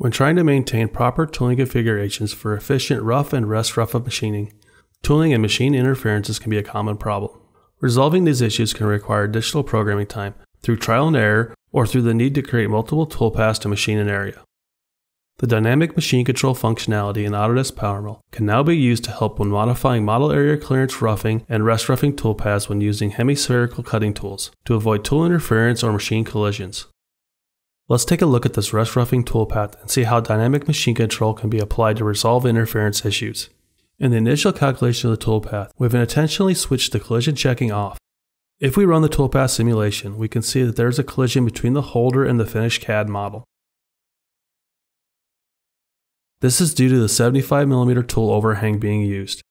When trying to maintain proper tooling configurations for efficient rough and rest rough of machining, tooling and machine interferences can be a common problem. Resolving these issues can require additional programming time through trial and error or through the need to create multiple toolpaths to machine an area. The dynamic machine control functionality in Autodesk PowerMill can now be used to help when modifying model area clearance roughing and rest roughing toolpaths when using hemispherical cutting tools to avoid tool interference or machine collisions. Let's take a look at this rest roughing toolpath and see how dynamic machine control can be applied to resolve interference issues. In the initial calculation of the toolpath, we've intentionally switched the collision checking off. If we run the toolpath simulation, we can see that there's a collision between the holder and the finished CAD model. This is due to the 75mm tool overhang being used.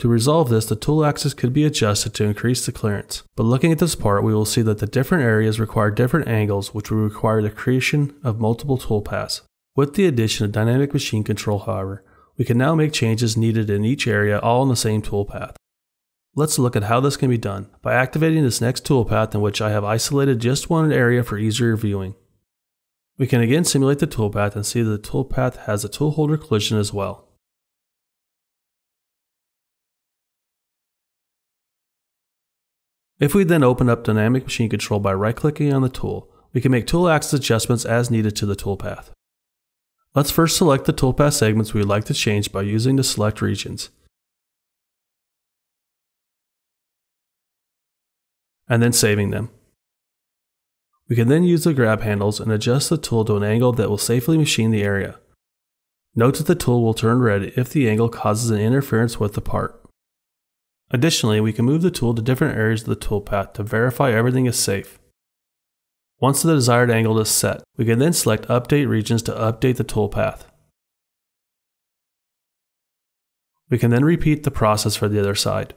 To resolve this, the tool axis could be adjusted to increase the clearance. But looking at this part, we will see that the different areas require different angles, which will require the creation of multiple tool paths. With the addition of dynamic machine control, however, we can now make changes needed in each area all in the same toolpath. Let's look at how this can be done by activating this next toolpath in which I have isolated just one area for easier viewing. We can again simulate the toolpath and see that the toolpath has a tool holder collision as well. If we then open up Dynamic Machine Control by right-clicking on the tool, we can make tool axis adjustments as needed to the toolpath. Let's first select the toolpath segments we would like to change by using the Select Regions. And then saving them. We can then use the grab handles and adjust the tool to an angle that will safely machine the area. Note that the tool will turn red if the angle causes an interference with the part. Additionally, we can move the tool to different areas of the toolpath to verify everything is safe. Once the desired angle is set, we can then select Update Regions to update the toolpath. We can then repeat the process for the other side.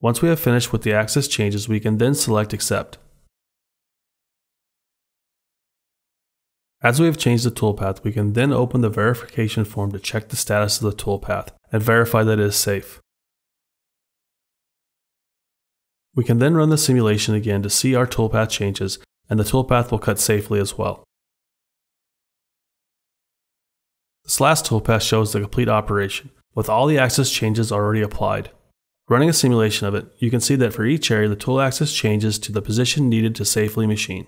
Once we have finished with the axis changes, we can then select Accept. As we have changed the toolpath, we can then open the verification form to check the status of the toolpath and verify that it is safe. We can then run the simulation again to see our toolpath changes, and the toolpath will cut safely as well. This last toolpath shows the complete operation, with all the axis changes already applied. Running a simulation of it, you can see that for each area the tool axis changes to the position needed to safely machine.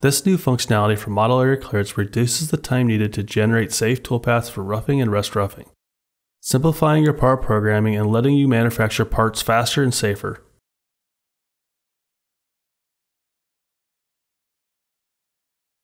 This new functionality for model area clearance reduces the time needed to generate safe toolpaths for roughing and rest roughing simplifying your part programming and letting you manufacture parts faster and safer.